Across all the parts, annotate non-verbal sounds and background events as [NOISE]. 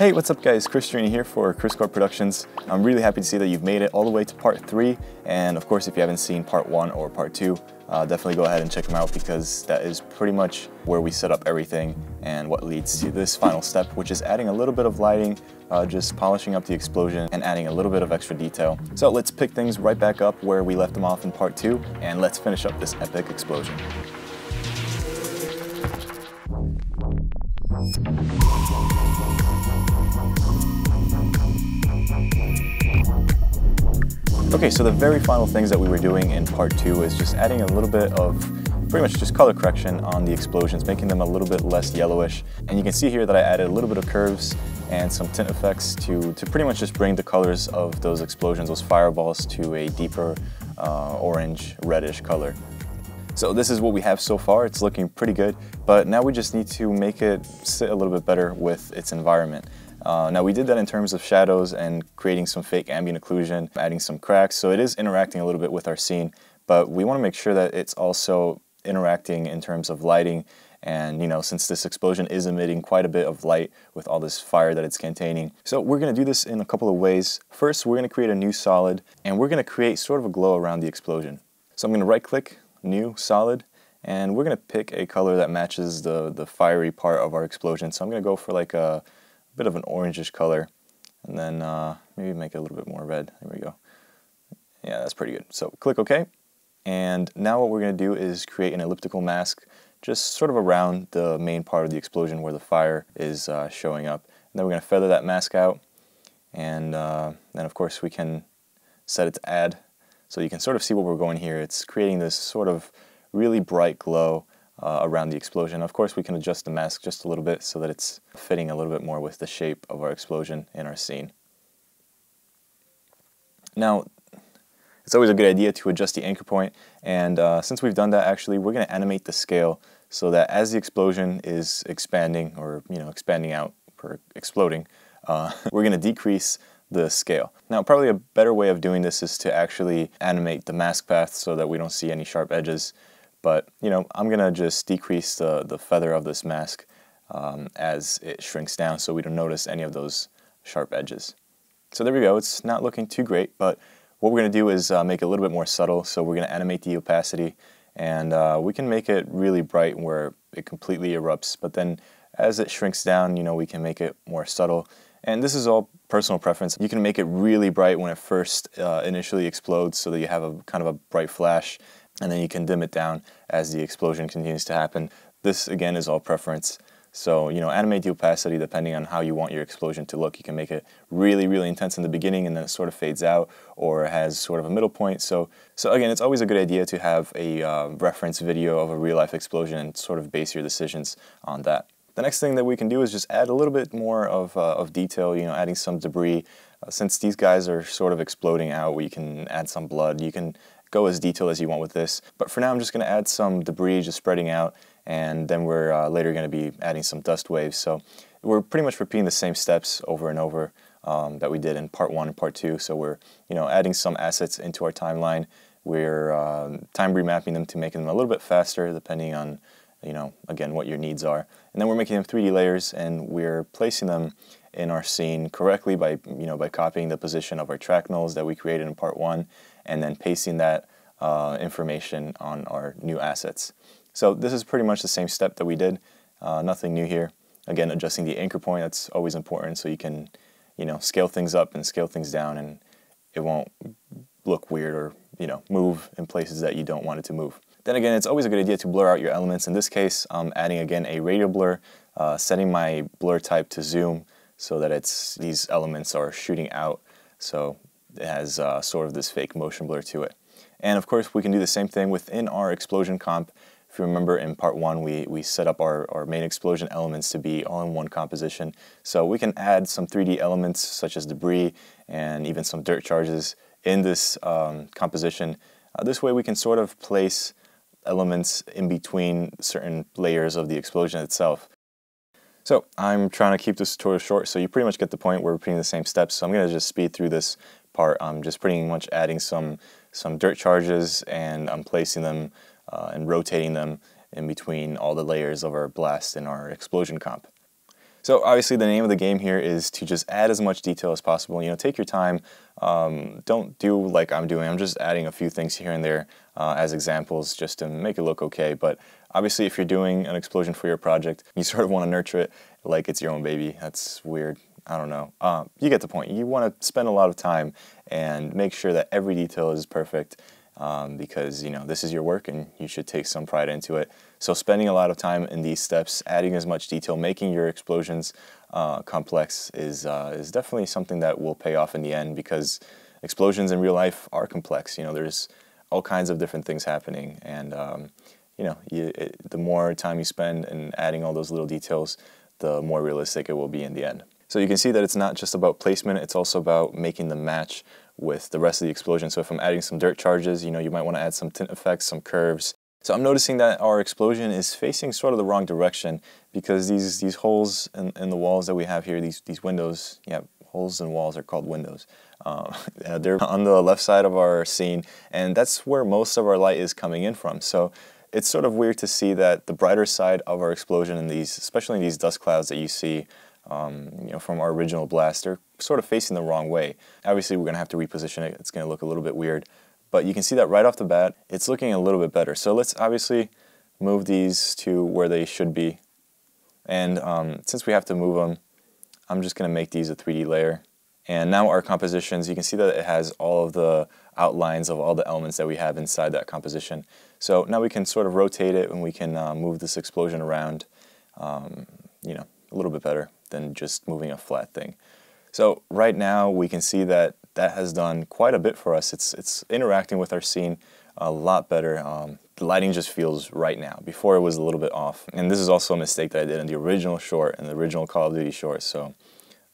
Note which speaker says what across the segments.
Speaker 1: Hey, what's up guys? Kris Truini here for Kriscoart Productions. I'm really happy to see that you've made it all the way to part three. And of course, if you haven't seen part one or part two, uh, definitely go ahead and check them out because that is pretty much where we set up everything and what leads to this final step, which is adding a little bit of lighting, uh, just polishing up the explosion and adding a little bit of extra detail. So let's pick things right back up where we left them off in part two and let's finish up this epic explosion. Okay, so the very final things that we were doing in part two is just adding a little bit of pretty much just color correction on the explosions, making them a little bit less yellowish. And you can see here that I added a little bit of curves and some tint effects to, to pretty much just bring the colors of those explosions, those fireballs, to a deeper uh, orange, reddish color. So this is what we have so far. It's looking pretty good, but now we just need to make it sit a little bit better with its environment. Uh, now we did that in terms of shadows and creating some fake ambient occlusion, adding some cracks, so it is interacting a little bit with our scene, but we want to make sure that it's also interacting in terms of lighting and you know since this explosion is emitting quite a bit of light with all this fire that it's containing. So we're going to do this in a couple of ways. First we're going to create a new solid and we're going to create sort of a glow around the explosion. So I'm going to right click, new solid, and we're going to pick a color that matches the, the fiery part of our explosion. So I'm going to go for like a bit of an orangish color and then uh, maybe make it a little bit more red. There we go. Yeah, that's pretty good. So click OK. And now what we're going to do is create an elliptical mask just sort of around the main part of the explosion where the fire is uh, showing up. And then we're going to feather that mask out. And uh, then of course we can set it to add. So you can sort of see what we're going here. It's creating this sort of really bright glow uh, around the explosion. Of course, we can adjust the mask just a little bit so that it's fitting a little bit more with the shape of our explosion in our scene. Now, it's always a good idea to adjust the anchor point, and uh, since we've done that, actually, we're going to animate the scale so that as the explosion is expanding, or you know, expanding out or exploding, uh, [LAUGHS] we're going to decrease the scale. Now, probably a better way of doing this is to actually animate the mask path so that we don't see any sharp edges. But, you know, I'm going to just decrease the, the feather of this mask um, as it shrinks down so we don't notice any of those sharp edges. So there we go. It's not looking too great, but what we're going to do is uh, make it a little bit more subtle. So we're going to animate the opacity, and uh, we can make it really bright where it completely erupts. But then as it shrinks down, you know, we can make it more subtle. And this is all personal preference. You can make it really bright when it first uh, initially explodes so that you have a kind of a bright flash and then you can dim it down as the explosion continues to happen. This again is all preference. So, you know, animate the opacity depending on how you want your explosion to look. You can make it really, really intense in the beginning and then it sort of fades out or has sort of a middle point. So, so again, it's always a good idea to have a uh, reference video of a real life explosion and sort of base your decisions on that. The next thing that we can do is just add a little bit more of, uh, of detail, you know, adding some debris. Uh, since these guys are sort of exploding out, we can add some blood. You can go as detailed as you want with this. But for now, I'm just going to add some debris just spreading out, and then we're uh, later going to be adding some dust waves. So we're pretty much repeating the same steps over and over um, that we did in part one and part two. So we're you know adding some assets into our timeline. We're um, time remapping them to make them a little bit faster, depending on you know again what your needs are. And then we're making them 3D layers, and we're placing them in our scene correctly by you know by copying the position of our track nulls that we created in part one and then pasting that uh, information on our new assets. So this is pretty much the same step that we did, uh, nothing new here. Again, adjusting the anchor point, that's always important so you can you know, scale things up and scale things down and it won't look weird or you know, move in places that you don't want it to move. Then again, it's always a good idea to blur out your elements. In this case, I'm adding again a radial blur, uh, setting my blur type to zoom so that it's these elements are shooting out. So has uh, sort of this fake motion blur to it. And of course, we can do the same thing within our explosion comp. If you remember in part one, we, we set up our, our main explosion elements to be all in one composition. So we can add some 3D elements such as debris and even some dirt charges in this um, composition. Uh, this way we can sort of place elements in between certain layers of the explosion itself. So I'm trying to keep this tutorial short, so you pretty much get the point. We're repeating the same steps, so I'm going to just speed through this part. I'm just pretty much adding some, some dirt charges and I'm placing them uh, and rotating them in between all the layers of our blast and our explosion comp. So obviously the name of the game here is to just add as much detail as possible. You know, take your time. Um, don't do like I'm doing. I'm just adding a few things here and there uh, as examples just to make it look okay. But obviously if you're doing an explosion for your project, you sort of want to nurture it like it's your own baby. That's weird. I don't know. Uh, you get the point. You want to spend a lot of time and make sure that every detail is perfect um, because you know this is your work and you should take some pride into it. So spending a lot of time in these steps, adding as much detail, making your explosions uh, complex is uh, is definitely something that will pay off in the end because explosions in real life are complex. You know, there's all kinds of different things happening, and um, you know, you, it, the more time you spend in adding all those little details, the more realistic it will be in the end. So you can see that it's not just about placement, it's also about making the match with the rest of the explosion. So if I'm adding some dirt charges, you know, you might want to add some tint effects, some curves. So I'm noticing that our explosion is facing sort of the wrong direction because these these holes in, in the walls that we have here, these these windows, yeah, holes in walls are called windows. Um, [LAUGHS] they're on the left side of our scene, and that's where most of our light is coming in from. So it's sort of weird to see that the brighter side of our explosion in these, especially in these dust clouds that you see um, you know, from our original blaster, sort of facing the wrong way. Obviously, we're going to have to reposition it. It's going to look a little bit weird. But you can see that right off the bat, it's looking a little bit better. So let's obviously move these to where they should be. And um, since we have to move them, I'm just going to make these a 3D layer. And now our compositions, you can see that it has all of the outlines of all the elements that we have inside that composition. So now we can sort of rotate it and we can uh, move this explosion around, um, you know, a little bit better than just moving a flat thing. So right now we can see that that has done quite a bit for us. It's, it's interacting with our scene a lot better. Um, the lighting just feels right now. Before it was a little bit off. And this is also a mistake that I did in the original short and the original Call of Duty short. So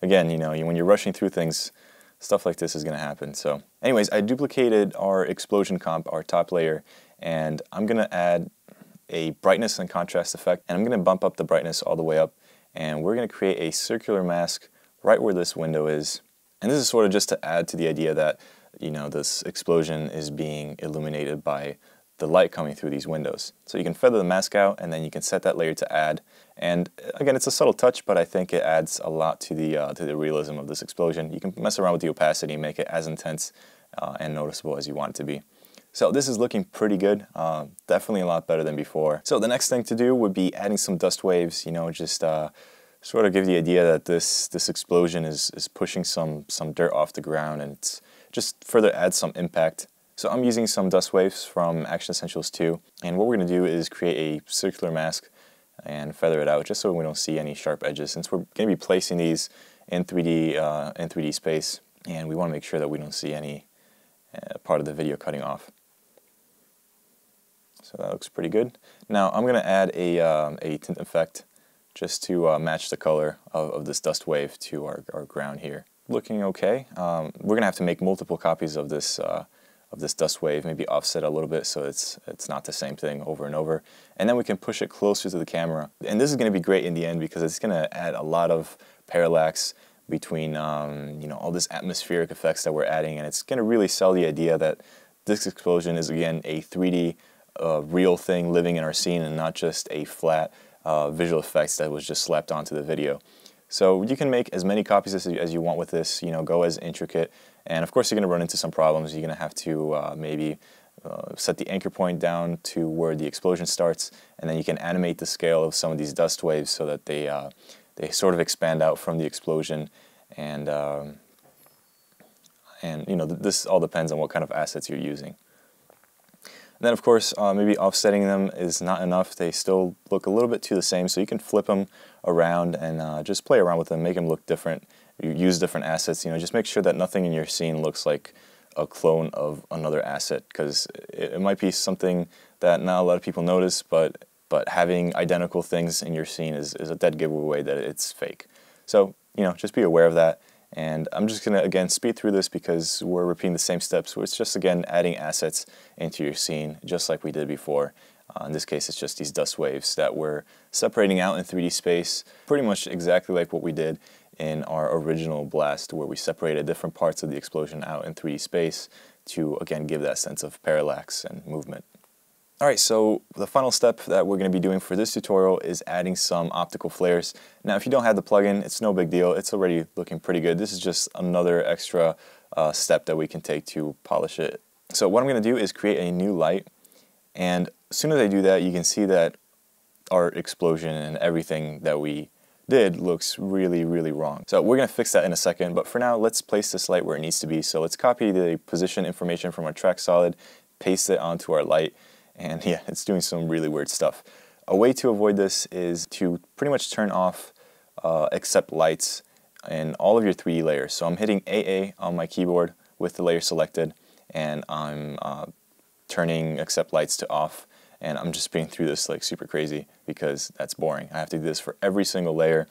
Speaker 1: again, you know, when you're rushing through things, stuff like this is going to happen. So anyways, I duplicated our explosion comp, our top layer, and I'm going to add a brightness and contrast effect, and I'm going to bump up the brightness all the way up and we're going to create a circular mask right where this window is. And this is sort of just to add to the idea that you know this explosion is being illuminated by the light coming through these windows. So you can feather the mask out and then you can set that layer to add. And again, it's a subtle touch, but I think it adds a lot to the, uh, to the realism of this explosion. You can mess around with the opacity make it as intense uh, and noticeable as you want it to be. So this is looking pretty good, uh, definitely a lot better than before. So the next thing to do would be adding some dust waves, you know, just uh, sort of give the idea that this this explosion is, is pushing some, some dirt off the ground and it's just further add some impact. So I'm using some dust waves from Action Essentials 2 and what we're going to do is create a circular mask and feather it out just so we don't see any sharp edges since we're going to be placing these in 3D, uh, in 3D space and we want to make sure that we don't see any uh, part of the video cutting off. So that looks pretty good. Now I'm going to add a, um, a tint effect just to uh, match the color of, of, this dust wave to our, our ground here. Looking okay. Um, we're going to have to make multiple copies of this uh, of this dust wave, maybe offset a little bit so it's it's not the same thing over and over. And then we can push it closer to the camera. And this is going to be great in the end because it's going to add a lot of parallax between um, you know all this atmospheric effects that we're adding and it's going to really sell the idea that this explosion is again a 3D a real thing living in our scene and not just a flat uh, visual effects that was just slapped onto the video. So you can make as many copies as, you want with this, you know, go as intricate. And of course you're going to run into some problems. You're going to have to uh, maybe uh, set the anchor point down to where the explosion starts, and then you can animate the scale of some of these dust waves so that they, uh, they sort of expand out from the explosion. And, um, and you know, th this all depends on what kind of assets you're using. And then of course, uh, maybe offsetting them is not enough. They still look a little bit too the same, so you can flip them around and uh, just play around with them, make them look different. Use different assets, you know, just make sure that nothing in your scene looks like a clone of another asset, because it, it might be something that not a lot of people notice, but but having identical things in your scene is, is a dead giveaway that it's fake. So, you know, just be aware of that. And I'm just going to, again, speed through this because we're repeating the same steps. It's just, again, adding assets into your scene, just like we did before. Uh, in this case, it's just these dust waves that we're separating out in 3D space, pretty much exactly like what we did in our original blast, where we separated different parts of the explosion out in 3D space to, again, give that sense of parallax and movement. Alright, so the final step that we're going to be doing for this tutorial is adding some optical flares. Now if you don't have the plugin, it's no big deal. It's already looking pretty good. This is just another extra uh, step that we can take to polish it. So what I'm going to do is create a new light and as soon as I do that you can see that our explosion and everything that we did looks really, really wrong. So we're going to fix that in a second, but for now, let's place this light where it needs to be. So let's copy the position information from our track solid, paste it onto our light, and yeah, it's doing some really weird stuff. A way to avoid this is to pretty much turn off uh, accept lights in all of your 3D layers. So I'm hitting AA on my keyboard with the layer selected, and I'm uh, turning accept lights to off and I'm just being through this like super crazy because that's boring. I have to do this for every single layer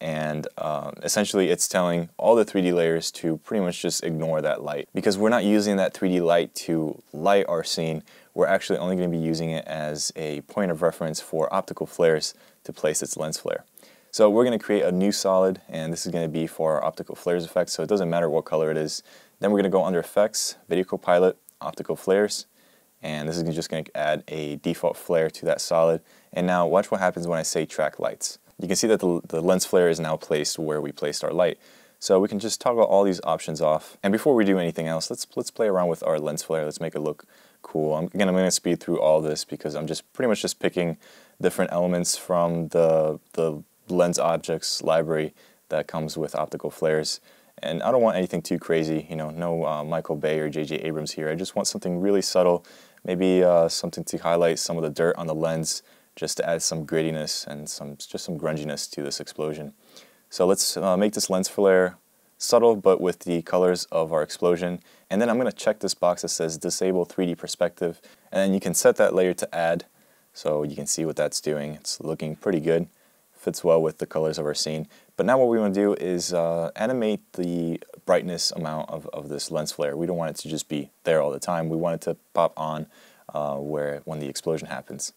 Speaker 1: and uh, essentially it's telling all the 3D layers to pretty much just ignore that light because we're not using that 3D light to light our scene we're actually only going to be using it as a point of reference for optical flares to place its lens flare. So we're going to create a new solid and this is going to be for our optical flares effect so it doesn't matter what color it is. Then we're going to go under effects, video copilot, optical flares and this is just going to add a default flare to that solid. And now watch what happens when I say track lights. You can see that the, the lens flare is now placed where we placed our light. So we can just toggle all these options off. And before we do anything else, let's let's play around with our lens flare. Let's make it look cool. I'm, again, I'm going to speed through all this because I'm just pretty much just picking different elements from the, the lens objects library that comes with optical flares. And I don't want anything too crazy, you know, no uh, Michael Bay or J.J. Abrams here. I just want something really subtle maybe uh, something to highlight some of the dirt on the lens just to add some grittiness and some just some grunginess to this explosion. So let's uh, make this lens flare subtle but with the colors of our explosion and then I'm going to check this box that says disable 3D perspective and then you can set that layer to add so you can see what that's doing. It's looking pretty good fits well with the colors of our scene. But now what we want to do is uh, animate the brightness amount of, of this lens flare. We don't want it to just be there all the time. We want it to pop on uh, where when the explosion happens.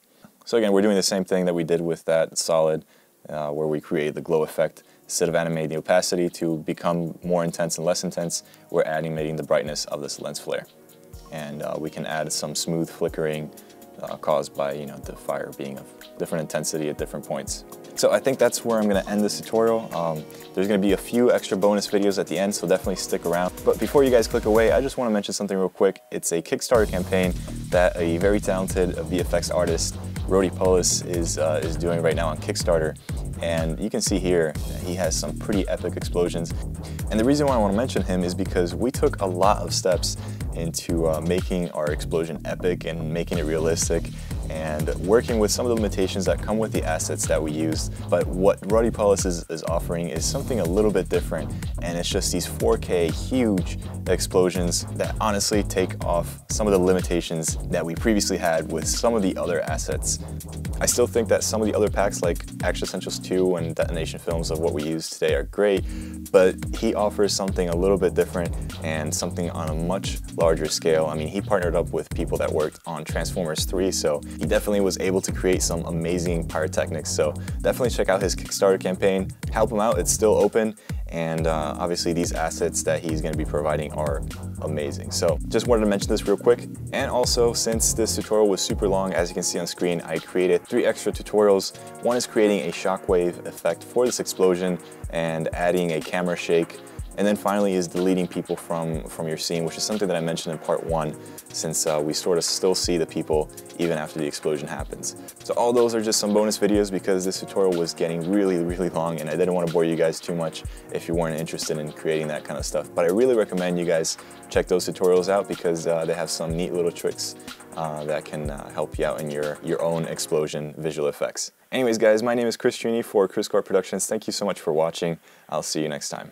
Speaker 1: So again, we're doing the same thing that we did with that solid uh, where we created the glow effect. Instead of animating the opacity to become more intense and less intense, we're animating the brightness of this lens flare. And uh, we can add some smooth flickering uh, caused by you know the fire being of different intensity at different points. So I think that's where I'm going to end this tutorial. Um, there's going to be a few extra bonus videos at the end, so definitely stick around. But before you guys click away, I just want to mention something real quick. It's a Kickstarter campaign that a very talented VFX artist, Rody Polis, is, uh, is doing right now on Kickstarter. And you can see here, he has some pretty epic explosions. And the reason why I want to mention him is because we took a lot of steps into uh, making our explosion epic and making it realistic and working with some of the limitations that come with the assets that we used. But what Rody Polis is, is offering is something a little bit different and it's just these 4K huge explosions that honestly take off some of the limitations that we previously had with some of the other assets. I still think that some of the other packs like Action Essentials 2 and Detonation Films of what we use today are great, but he offers something a little bit different and something on a much larger scale. I mean, he partnered up with people that worked on Transformers 3, so he definitely was able to create some amazing pyrotechnics. So definitely check out his Kickstarter campaign, help him out, it's still open, and uh, obviously these assets that he's going to be providing are amazing. So just wanted to mention this real quick. And also, since this tutorial was super long, as you can see on screen, I created three extra tutorials. One is creating a shockwave effect for this explosion and adding a camera shake and then finally is deleting people from, from your scene, which is something that I mentioned in part one, since uh, we sort of still see the people even after the explosion happens. So all those are just some bonus videos because this tutorial was getting really, really long and I didn't want to bore you guys too much if you weren't interested in creating that kind of stuff. But I really recommend you guys check those tutorials out because uh, they have some neat little tricks uh, that can uh, help you out in your, your own explosion visual effects. Anyways guys, my name is Kris Truini for Kriscoart Productions. Thank you so much for watching. I'll see you next time.